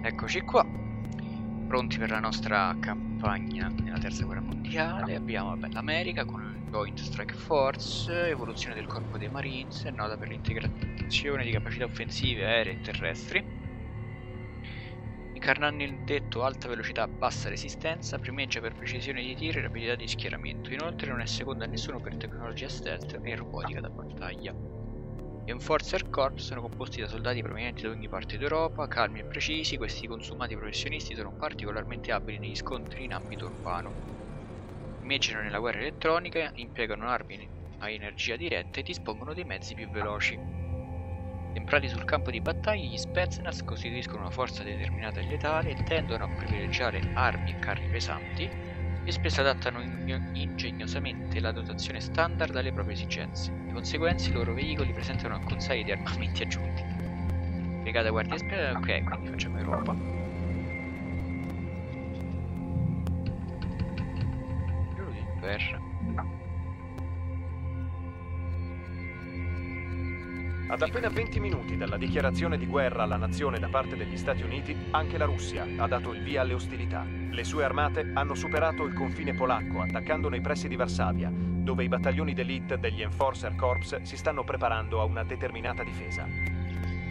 Eccoci qua, pronti per la nostra campagna nella terza guerra mondiale. Abbiamo l'America con il Joint Strike Force, evoluzione del corpo dei Marines, nota per l'integrazione di capacità offensive aeree e terrestri. Incarnando il detto alta velocità, bassa resistenza, primeggia per precisione di tiro e rapidità di schieramento. Inoltre non è seconda a nessuno per tecnologia stealth e robotica da battaglia. Gli Enforcer Corps sono composti da soldati provenienti da ogni parte d'Europa, calmi e precisi, questi consumati professionisti sono particolarmente abili negli scontri in ambito urbano. Immaginano nella guerra elettronica, impiegano armi a energia diretta e dispongono dei mezzi più veloci. Temprati sul campo di battaglia, gli Spetsnaz costituiscono una forza determinata e letale e tendono a privilegiare armi e carri pesanti e spesso adattano ingegnosamente la dotazione standard alle proprie esigenze. Di conseguenza i loro veicoli presentano paio di armamenti aggiunti. Brigata Guardia Spiata, ok, quindi facciamo Europa. Giro di guerra. Ad appena 20 minuti dalla dichiarazione di guerra alla nazione da parte degli Stati Uniti, anche la Russia ha dato il via alle ostilità. Le sue armate hanno superato il confine polacco, attaccando nei pressi di Varsavia, dove i battaglioni d'elite degli Enforcer Corps si stanno preparando a una determinata difesa.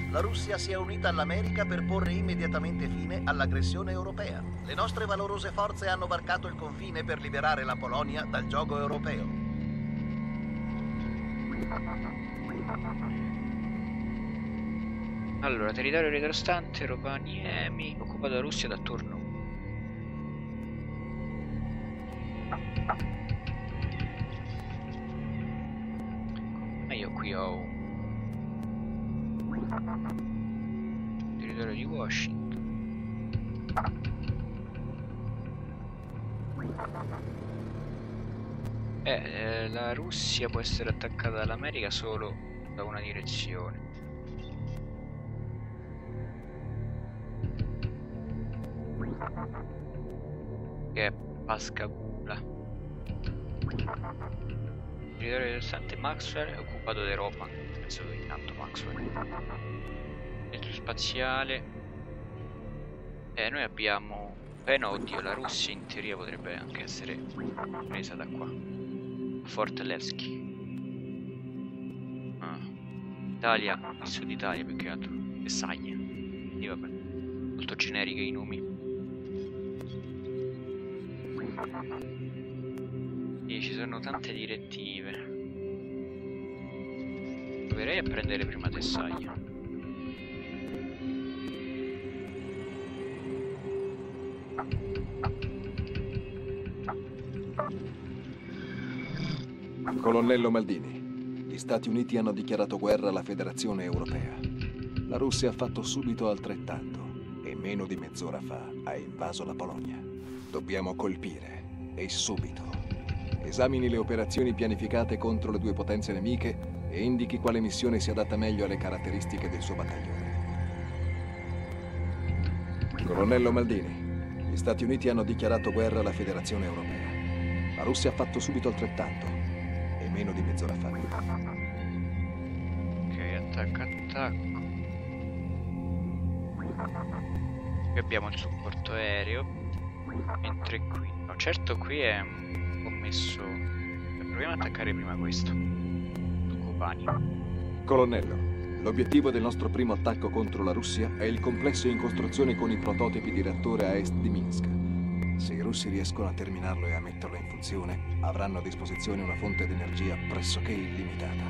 La Russia si è unita all'America per porre immediatamente fine all'aggressione europea. Le nostre valorose forze hanno varcato il confine per liberare la Polonia dal gioco europeo. Allora, territorio retrostante, Rovaniemi, occupato da Russia da turno. Ma io qui ho un territorio di Washington. Eh, eh, la Russia può essere attaccata dall'America solo da una direzione. che è Pascagoula. Il territorio restante Maxwell è occupato da Europa, penso intanto Maxwell. Centro spaziale. Eh, noi abbiamo... Eh no, oddio, la Russia in teoria potrebbe anche essere presa da qua. Fort Levski. Ah. Italia, il sud Italia più che altro. E Sagna. E vabbè. Molto generiche i nomi. Ci sono tante direttive. Proverei a prendere prima Tessaglia. Colonnello Maldini, gli Stati Uniti hanno dichiarato guerra alla Federazione Europea. La Russia ha fatto subito altrettanto e meno di mezz'ora fa ha invaso la Polonia. Dobbiamo colpire, e subito. Esamini le operazioni pianificate contro le due potenze nemiche e indichi quale missione si adatta meglio alle caratteristiche del suo battaglione. Colonnello Maldini, gli Stati Uniti hanno dichiarato guerra alla Federazione Europea. La Russia ha fatto subito altrettanto, e meno di mezz'ora fa. Ok, attacco, attacco. Qui abbiamo il supporto aereo, mentre qui... No, certo qui è commesso... Proviamo ad attaccare prima questo. Tukupani. Colonnello, l'obiettivo del nostro primo attacco contro la Russia è il complesso in costruzione con i prototipi di reattore a est di Minsk. Se i russi riescono a terminarlo e a metterlo in funzione, avranno a disposizione una fonte di energia pressoché illimitata.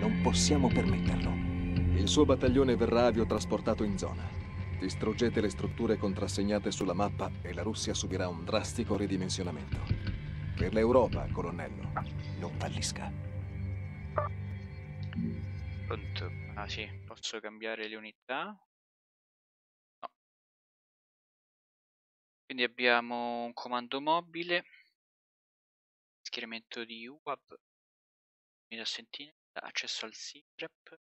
Non possiamo permetterlo. Il suo battaglione verrà aviotrasportato in zona. Distruggete le strutture contrassegnate sulla mappa e la Russia subirà un drastico ridimensionamento. Per l'Europa, colonnello, non fallisca. Pronto? Ah sì, posso cambiare le unità? No. Quindi abbiamo un comando mobile, schieramento di UAV, unità sentinella, accesso al SITREP,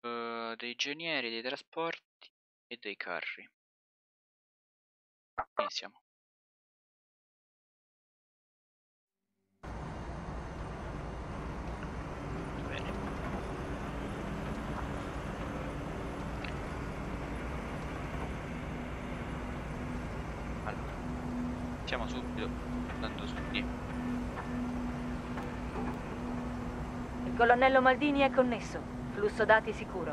uh, dei genieri, dei trasporti e dei carri. Iniziamo. Bene. Partiamo subito, andando su di. Il colonnello Maldini è connesso. Flusso dati sicuro.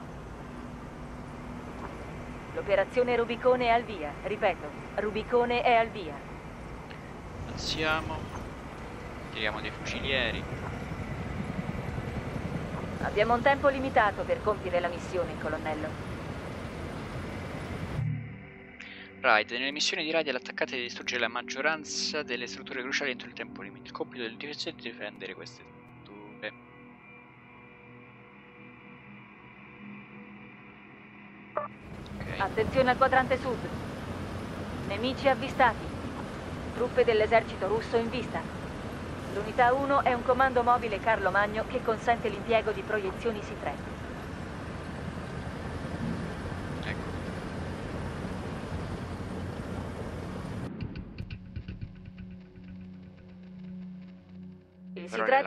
L'operazione Rubicone è al via. Ripeto, Rubicone è al via. Alziamo. Tiriamo dei fucilieri. Abbiamo un tempo limitato per compiere la missione, colonnello. Raid. Nelle missioni di raid l'attaccante deve distruggere la maggioranza delle strutture cruciali entro il tempo limite. Il compito del difensore è di difendere queste strutture. Ok. Attenzione al quadrante sud. Nemici avvistati. Truppe dell'esercito russo in vista. L'unità 1 è un comando mobile Carlo Magno che consente l'impiego di proiezioni C3.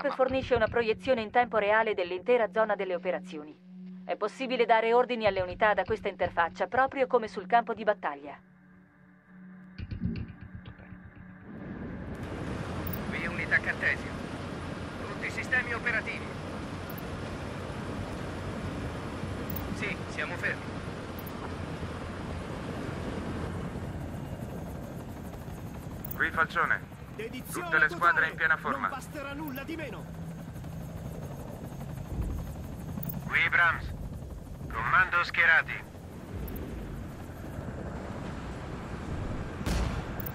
Il Però nella C3 mappa. fornisce una proiezione in tempo reale dell'intera zona delle operazioni. È possibile dare ordini alle unità da questa interfaccia, proprio come sul campo di battaglia. Qui unità Cartesio. Tutti i sistemi operativi. Sì, siamo fermi. Qui Falcione. Tutte le squadre in piena forma. Non basterà nulla di meno. Qui Brahms. Comando schierati.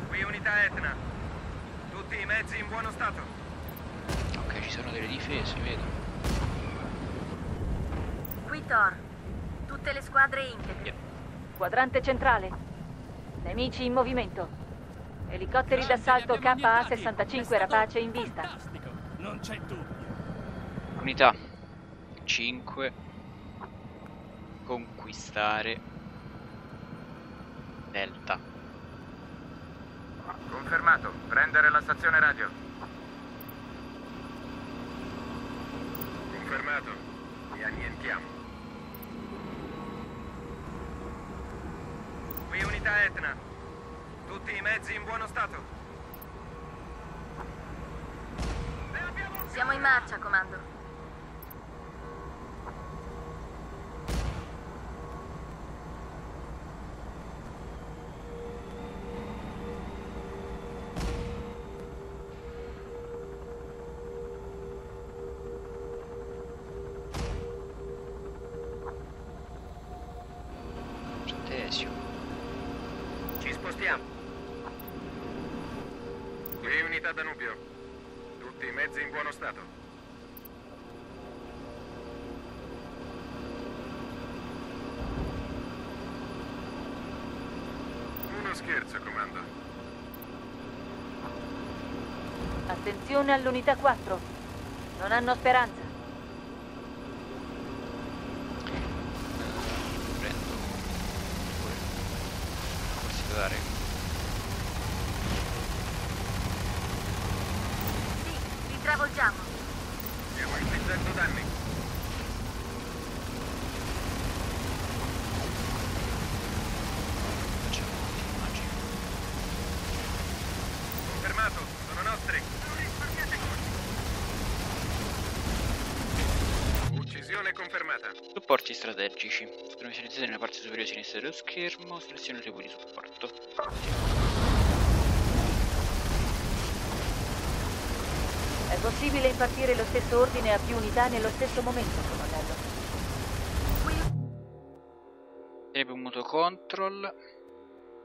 Qui unità Etna. Tutti i mezzi in buono stato. Ok, ci sono delle difese, vedo. Qui Thor. Tutte le squadre integre. Yep. Quadrante centrale. Nemici in movimento. Elicotteri d'assalto KA-65 Rapace in vista. Fantastico, non c'è dubbio. Unità 5 Conquistare Delta Confermato. Prendere la stazione radio. Confermato. Mi annientiamo. Qui unità Etna. Tutti i mezzi in buono stato. Siamo in marcia, comando. Ci spostiamo. Danubio. Tutti i mezzi in buono stato. Uno scherzo, comando. Attenzione all'unità 4. Non hanno speranza. Prendo Forse da dare Travolgiamo. Stiamo infliggendo danni. Confermato. Sono nostri. Uccisione confermata. Supporti strategici Sono visualizzati nella parte superiore sinistra dello schermo Selezione i tipi di supporto È possibile impartire lo stesso ordine a più unità nello stesso momento, colonnello. Tiene premuto CTRL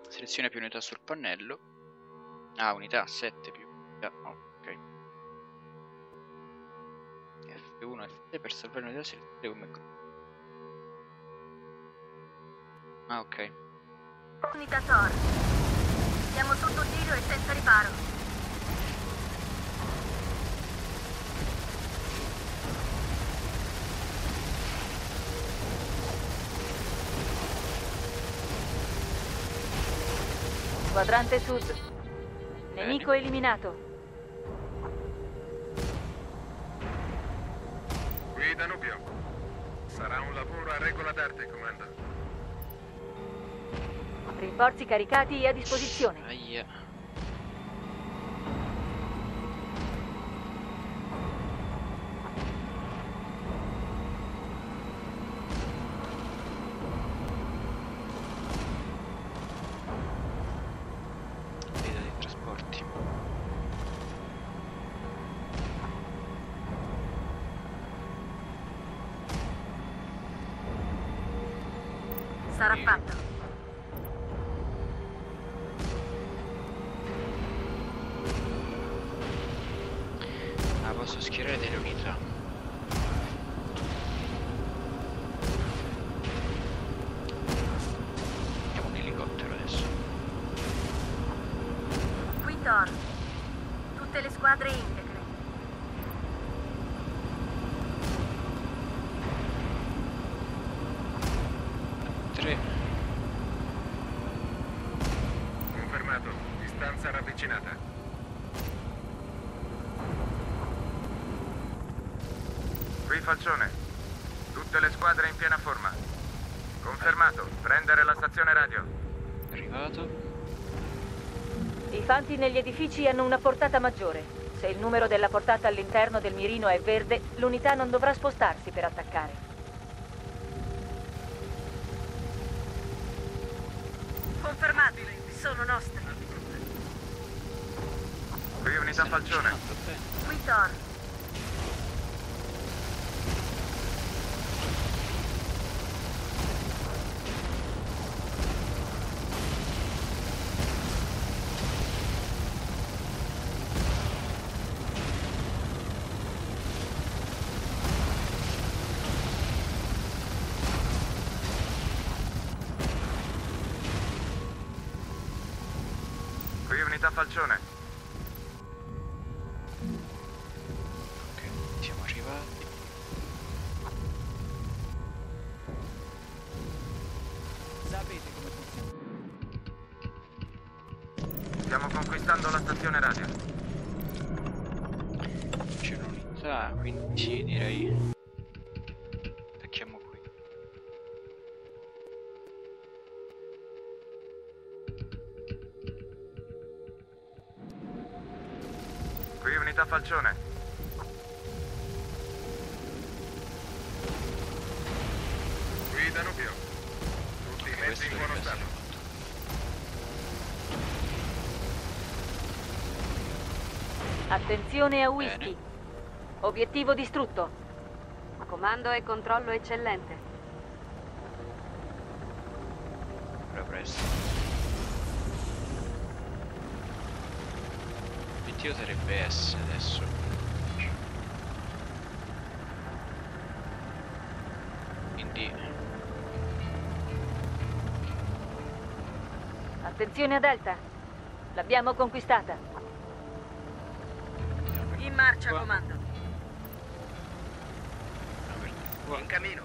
Seleziona più unità sul pannello Ah, unità 7 più unità Ok F1 e F6 per salvare unità selezionate come gruppo Ah, ok Unità Thor. Siamo sotto tiro e senza riparo. Quadrante sud. Nemico eliminato. Qui Danubio. Sarà un lavoro a regola d'arte, comando. Rinforzi caricati a disposizione. Aia Falcione. Tutte le squadre in piena forma. Confermato. Prendere la stazione radio. Arrivato. I fanti negli edifici hanno una portata maggiore. Se il numero della portata all'interno del mirino è verde, l'unità non dovrà spostarsi per attaccare. Confermabile, sono nostri. Qui unità Falcione. Qui Thor. Conquistando la stazione radio. C'è un'unità, quindi direi. Attenzione a whisky. Bene. Obiettivo distrutto. Comando e controllo eccellente. Ora presto. L'obiettivo sarebbe S adesso. Quindi Attenzione a Delta. L'abbiamo conquistata. In marcia, Qua. comando. qua. cammino.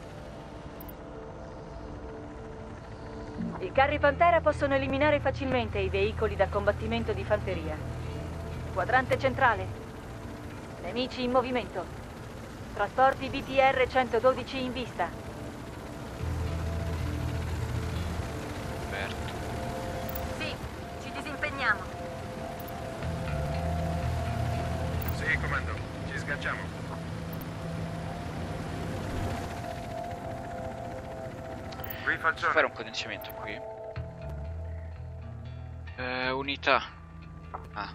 I carri Pantera possono eliminare facilmente i veicoli da combattimento di fanteria. Quadrante centrale. Nemici in movimento. Trasporti BTR 112 in vista. Posso fare un potenziamento qui? Eh, unità. Ah,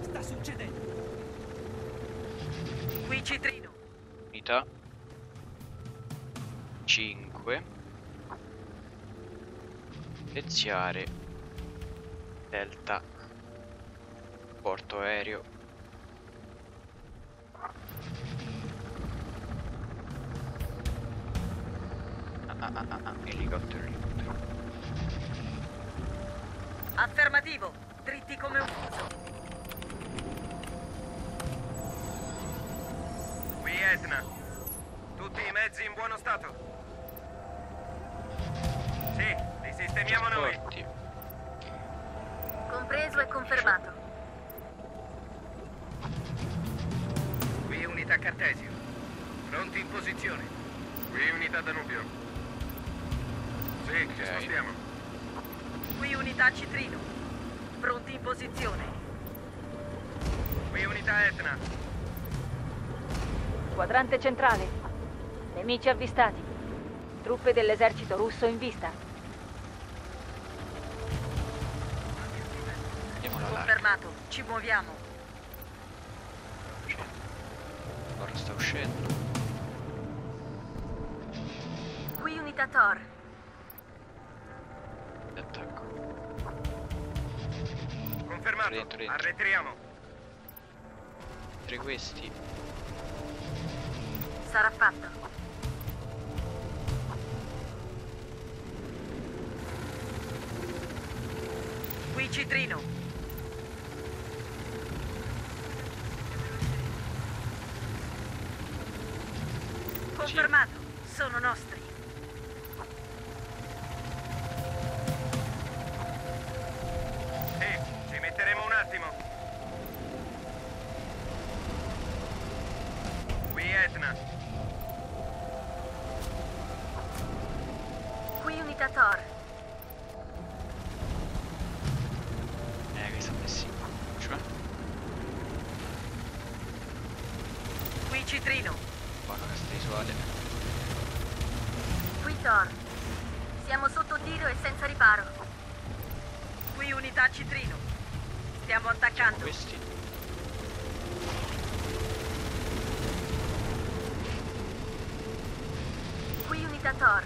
Sta succedendo. Qui Citrino. unità. 5. Speziare. Delta. Porto aereo. Ah, ah, ah, elicottero, elicottero. Affermativo. Dritti come un fuso. Qui Etna. Tutti i mezzi in buono stato. Sì, li sistemiamo noi. Compreso e confermato. Qui unità Cartesio. Pronti in posizione. Qui unità Danubio. Sì, ci Ok. spostiamo. Qui unità Citrino. Pronti in posizione. Qui unità Etna. Quadrante centrale. Nemici avvistati. Truppe dell'esercito russo in vista. Confermato. Ci muoviamo. Ora sta uscendo. Qui unità Thor. Attacco. Confermato. Dentro, dentro. Arretriamo. Tra questi. Sarà fatto. Qui Citrino. Confermato. Sono nostri. Citrino. buona questa visuale. Qui Thor. Siamo sotto tiro e senza riparo. Qui unità Citrino. Stiamo attaccando. Questi. Qui unità Thor.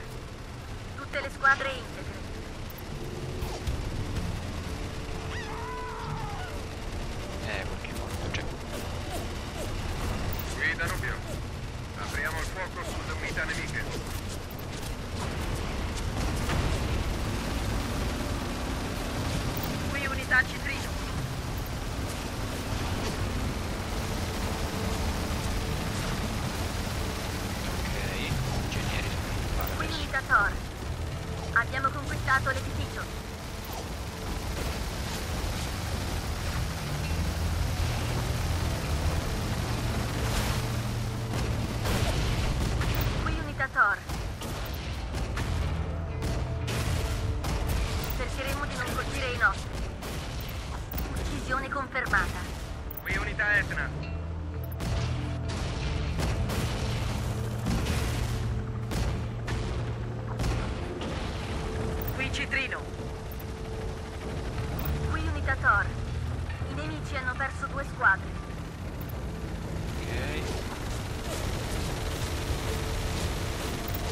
Tutte le squadre integre. Eh, qualche morto. Cioè, Qui Danubio. Apriamo il fuoco sulle unità nemiche. Qui unità Citrino. ok. Ingegneri sono Qui adesso. unità Thor. Abbiamo conquistato l'edificio. Thor. I nemici hanno perso due squadre. Ok.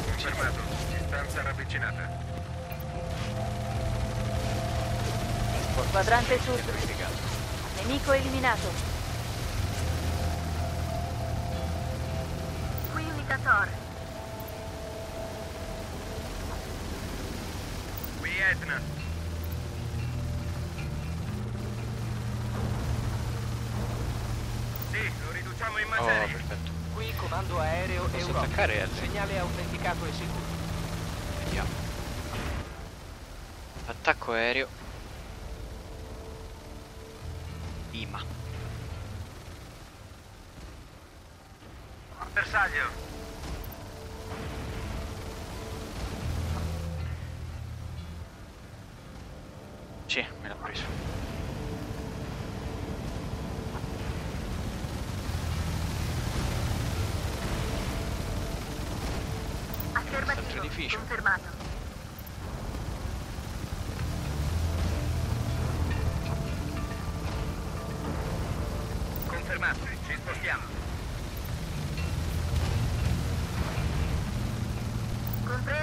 Confermato. Distanza ravvicinata. Quadrante sud. Nemico eliminato. Qui unità Thor. Attacco aereo. Ima. Bersaglio. Sì, me l'ha preso. Affermativo. edificio.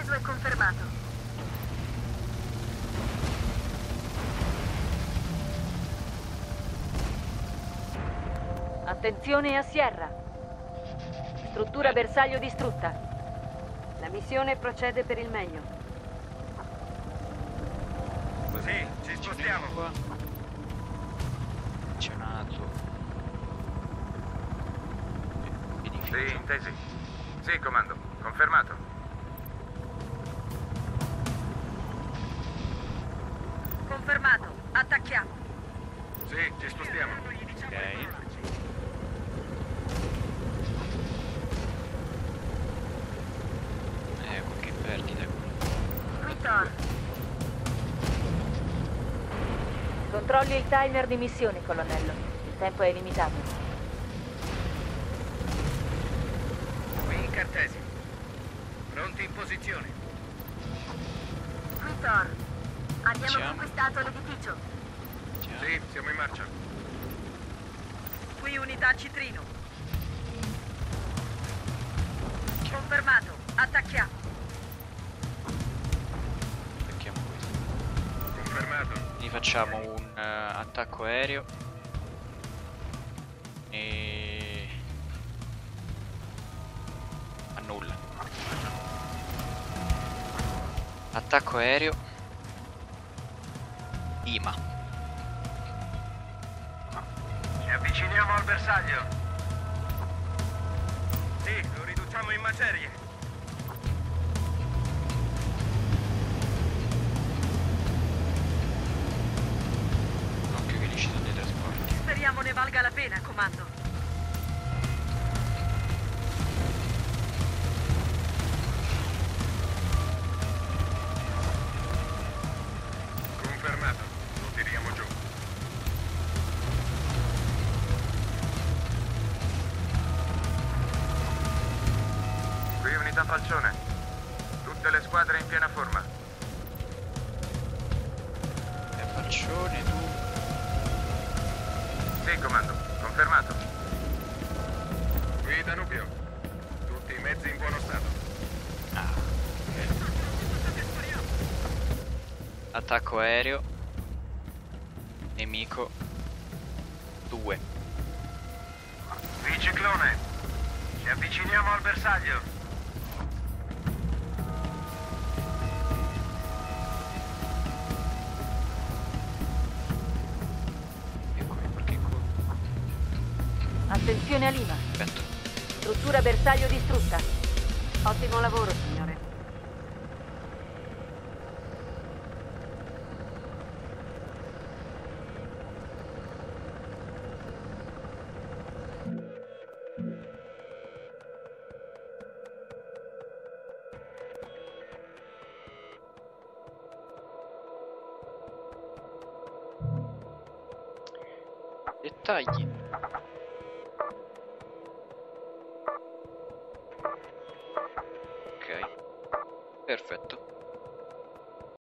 Compreso e confermato. Attenzione a Sierra. Struttura bersaglio distrutta. La missione procede per il meglio. Sì, ci spostiamo. Qua. Menzionato. Edificio. Sì, intesi. Sì, comando. Confermato. Confermato. Attacchiamo. Sì, ci spostiamo. Ok. Eh, qualche perdita Thor. Controlli il timer di missione, colonnello. Il tempo è limitato. Qui in Cartesi. Pronti in posizione. Qui Thor. Abbiamo diciamo. conquistato l'edificio. Diciamo. Sì, siamo in marcia. Qui unità Citrino. Confermato. Attacchiamo. Attacchiamo questo. Confermato. Gli facciamo un uh, attacco aereo. E... A nulla. Attacco aereo. IMA Ci avviciniamo al bersaglio. Sì, lo riduciamo in macerie. occhio che lì ci sono dei trasporti Speriamo ne valga la pena, comando. Unità Falcione. Tutte le squadre in piena forma. e faccione tu Sì, comando. Confermato. Qui Danubio. Tutti i mezzi in buono stato. ah, ok. attacco aereo nemico 2 Qui ciclone. Ci avviciniamo al bersaglio. Attenzione a Lima. aspetta Struttura bersaglio distrutta. Ottimo lavoro,